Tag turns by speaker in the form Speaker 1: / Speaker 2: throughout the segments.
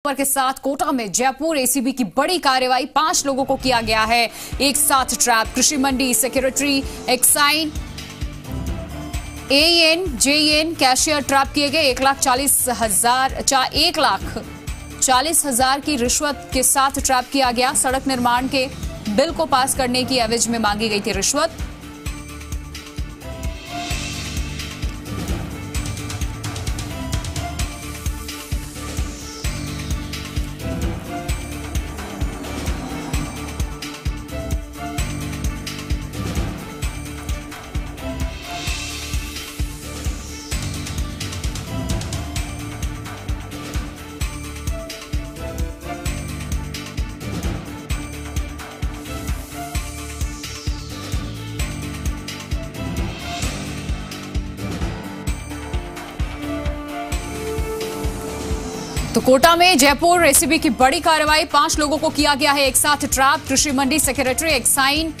Speaker 1: खबर के साथ कोटा में जयपुर एसीबी की बड़ी कार्रवाई पाँच लोगों को किया गया है। एक साथ ट्रैप, कृषि मंडी secretary exine an JN cashier trap किए गए। एक लाख चालीस हज़ार, चा, एक लाख चालीस हज़ार की रिश्वत के साथ ट्रैप किया गया। सड़क निर्माण के बिल को पास करने की एवज में मांगी गई थी रिश्वत। तो कोटा में जयपुर एसीबी की बड़ी कार्रवाई, पाँच लोगों को किया गया है एक साथ ट्रैप, कृषि मंडी secretary exine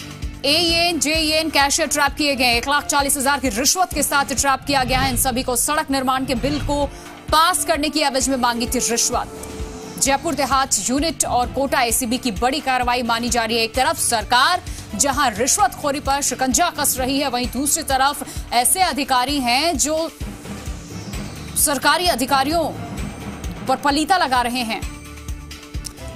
Speaker 1: an JN cashier trap किए गए एक लाख चालीस हज़ार की रिश्वत के साथ ट्रैप किया गया है। इन सभी को सड़क निर्माण के बिल को पास करने की एवज में मांगी थी रिश्वत। जयपुर देहात यूनिट और कोटा एसीबी की बड़ी कार्रवाई मानी जा रही है। एक तरफ़ सरकार, जहाँ रिश्वतखोरी पर शिकंजा कस रही है, वहीं दूसरी तरफ़ ऐसे अधिकारी हैं जो सरकारी अधिकारियों पर पलीता लगा रहे हैं।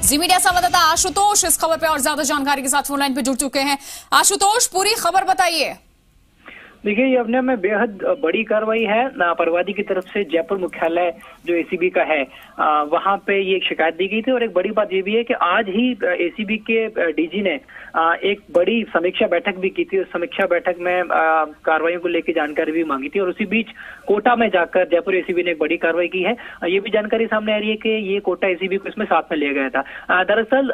Speaker 1: जी मीडिया संवाददाता आशुतोष इस खबर पर और ज़्यादा जानकारी के साथ फोनलाइन पर जुड़ चुके हैं। आशुतोष, पूरी खबर बताइए।
Speaker 2: देखिए ये अपने में बेहद बड़ी कार्रवाई है। परवादी की तरफ़ से जयपुर मुख्यालय जो एसीबी का है वहाँ पे ये एक शिकायत दी गई थी। और एक बड़ी बात ये भी है कि आज ही एसीबी के डीजी ने एक बड़ी समीक्षा बैठक भी की थी। उस समीक्षा बैठक में कार्रवाई को लेकर जानकारी भी मांगी थी। और उसी बीच कोटा में जाकर जयपुर एसीबी ने एक बड़ी कार्रवाई की है। ये भी जानकारी सामने आ रही है कि ये कोटा एसीबी को इसमें साथ में लिया गया था। दरअसल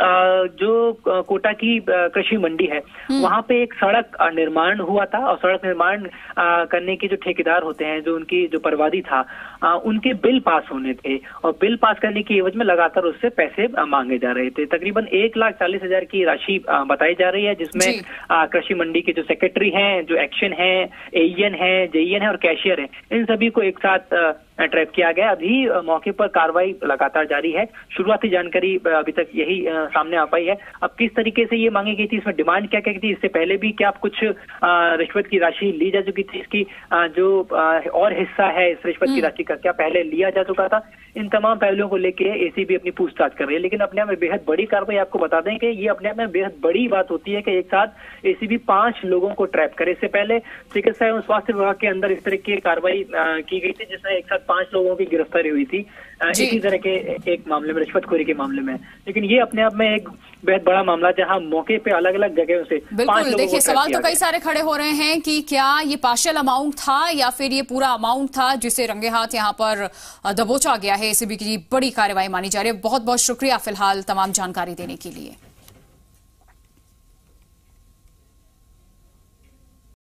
Speaker 2: जो कोटा की कृषि मंडी है हम्म। वहाँ पे एक सड़क निर्माण हुआ था। और सड़क निर्माण निर्माण करने के जो ठेकेदार होते हैं जो उनकी जो परवादी था आ, उनके बिल पास होने थे और बिल पास करने की एवज में लगातार उससे पैसे मांगे जा रहे थे। तकरीबन एक लाख चालीस हज़ार की राशि बताई जा रही है जिसमें कृषि मंडी के जो सेक्रेटरी हैं जो एक्शन है एन है जेईएन है और कैशियर है इन सभी को एक साथ ट्रैप किया गया। अभी मौके पर कार्रवाई लगातार जारी है। शुरुआती जानकारी अभी तक यही सामने आ पाई है। अब किस तरीके से ये मांगी गई थी इसमें डिमांड क्या क्या थी इससे पहले भी क्या कुछ रिश्वत की राशि ली जा चुकी थी इसकी जो और हिस्सा है इस रिश्वत की हम्म। राशि का क्या पहले लिया जा चुका था? इन तमाम पहलुओं को लेके एसीबी अपनी पूछताछ कर रही है लेकिन अपने आप में बेहद बड़ी कार्रवाई आपको बता दें कि ये अपने आप में बेहद बड़ी बात होती है कि एक साथ एसीबी पाँच लोगों को ट्रैप करे। इससे पहले चिकित्सा एवं स्वास्थ्य विभाग के अंदर इस तरह की कार्रवाई की गई थी जिसमें एक साथ पाँच लोगों की गिरफ्तारी हुई थी। इसी तरह के एक मामले में रिश्वतखोरी के मामले में। लेकिन ये अपने आप में एक बेहद बड़ा मामला जहाँ मौके पे अलग अलग जगहों से
Speaker 1: बिल्कुल देखिए सवाल तो कई सारे खड़े हो रहे हैं कि क्या ये पार्शियल अमाउंट था या फिर ये पूरा अमाउंट था जिसे रंगे हाथ यहाँ पर दबोचा गया है? एसीबी की बड़ी कार्रवाई मानी जा रही है। बहुत बहुत शुक्रिया फ़िलहाल तमाम जानकारी देने के लिए।